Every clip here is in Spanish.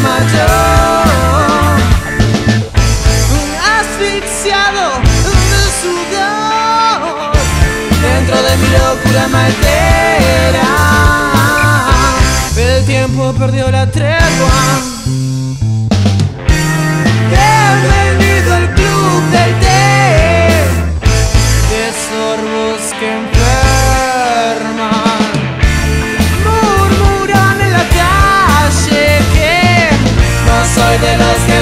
mayor, asfixiado de sudor, dentro de mi locura maltera, el tiempo perdió la tregua. Bienvenido al club del té, de sorbos que de los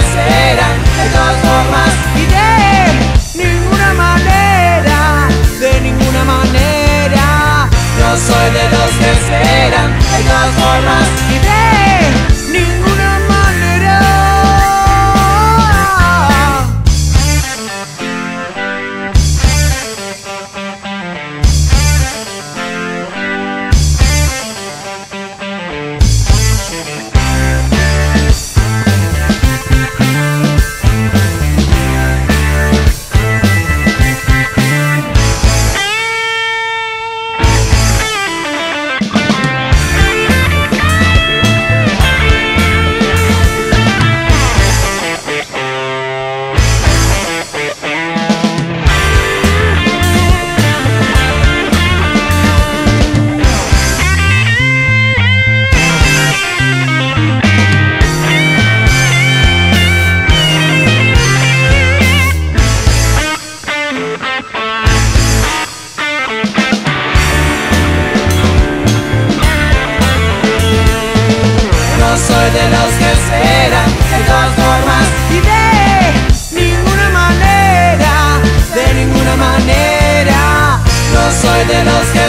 soy de los que esperan de todas formas y de ninguna manera, de ninguna manera. No soy de los que